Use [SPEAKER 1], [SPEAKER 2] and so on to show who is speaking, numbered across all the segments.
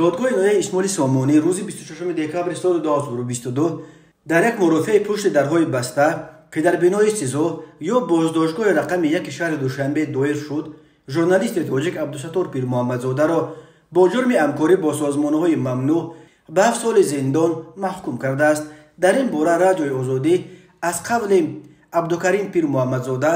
[SPEAKER 1] додгоҳи ноҳияи ишмоли сомонӣ рӯзи 26 декабри соли 2022 дар як мурофиаи пушти дарҳои баста ки дар бинои сизо ё боздоштгоҳи рақами яки шаҳри душанбе доир шуд журналисти тоҷик абдусаттор пирмуҳаммадзодаро бо ҷурми ҳамкорӣ бо созмонҳои мамнӯъ ба ҳафт соли зиндон маҳкум кардааст. Дар ин бора радиои озодӣ аз қавли абдукарим пирмуҳаммадзода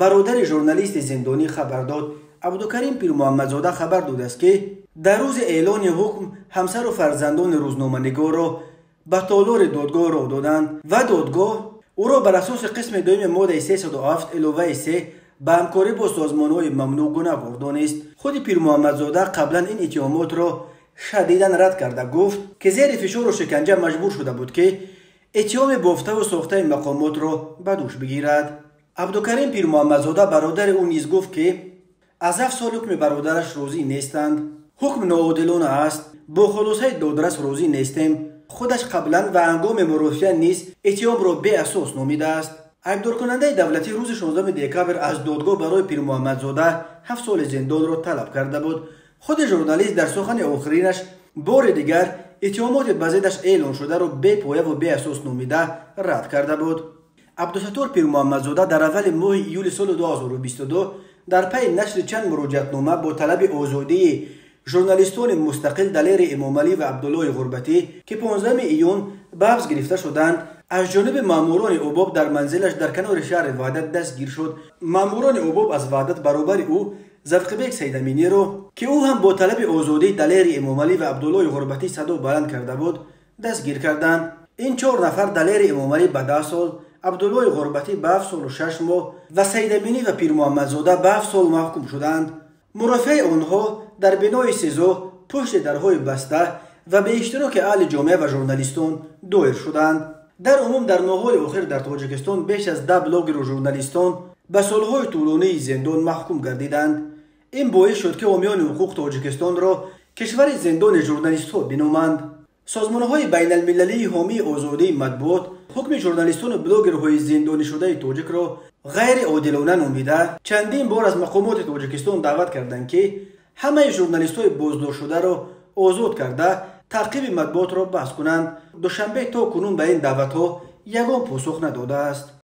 [SPEAKER 1] бародари журналисти зиндонӣ хабар дод عبدالکریم پیر محمدزاده خبر داده است که در روز اعلان حکم همسر و فرزندان روزنامه‌نگار را به تالار دادگاه را دادند و دادگاه او را بر اساس قسم دوم ماده 307 الوه 3 به همکاری با سازمانهای ممنوع گناه گردانست خود پیر محمد زاده قبلا این اتهامات را شدیدا رد کرده گفت که زیر فشار و شکنجه مجبور شده بود که اتهام بافته و ساخته مقامات را به دوش بگیرد. عبدالکریم پیر محمدزاده برادر او نیز گفت که аз ҳафт сол ҳукми бародараш розӣ нестанд ҳукм ноодилона аст бо хулосаи додрас розӣ нестем худаш қаблан ва ҳангоми мурофиа низ иттиҳомро беасос номидааст айбдоркунандаи давлатӣ рӯзи 16 декабр аз додгоҳ барои пирмуҳаммадзода ҳафт соли зиндонро талаб карда буд худи журналист дар сухани охиринаш бори дигар иттиҳомоти ба зиддаш эълон шударо бепояву беасос номида рад карда буд абдусаттор пирмуҳаммадзода дар аввали моҳи июли соли 2022 дар пайи нашри чанд муроҷиатнома бо талаби озодии журналистони мустақил далери эмомалӣ ва абдуллои ғурбатӣ ки 15 июн ба ҳабс гирифта шуданд аз ҷониби маъмурони обоб дар манзилаш дар канори шаҳри ваҳдат дастгир шуд маъмурони обоб аз ваҳдат баробари ӯ завқибек саидаминиро ки ӯ ҳам бо талаби озодии далери эмомалӣ ва абдуллои ғурбатӣ садо баланд карда буд дастгир карданд ин чор нафар далери эмомалӣ ба даҳ сол абдуллои ғурбатӣ ба ҳафт солу шаш моҳ ва саидаминӣ ва пирмуҳаммадзода ба ҳафт сол маҳкум шуданд. Мурофиаи онҳо дар бинои сезо пушти дарҳои баста ва бе иштироки аҳли ҷомеа ва журналистон доир шуданд. Дар умум дар моҳҳои охир дар тоҷикистон беш аз да блогеру журналистон ба солҳои тӯлонии зиндон маҳкум гардиданд. Ин боис шуд ки ҳомиёни ҳуқуқ тоҷикистонро кишвари зиндони журналистҳо биноманд. Созмонҳои байналмилалии ҳомии озодии матбуот حکم ژورنالیستون و بلوگرهای زندانی شده توجک را غیر عادلانه نمیده چندین بار از مقامات توجکستان دعوت کردند که همه ژورنالیست های بازدار شده را آزاد کرده تعقیب مطبوعات را بحث کنند. دوشنبه تا کنون به این دعوت ها یگان پاسخ نداده است.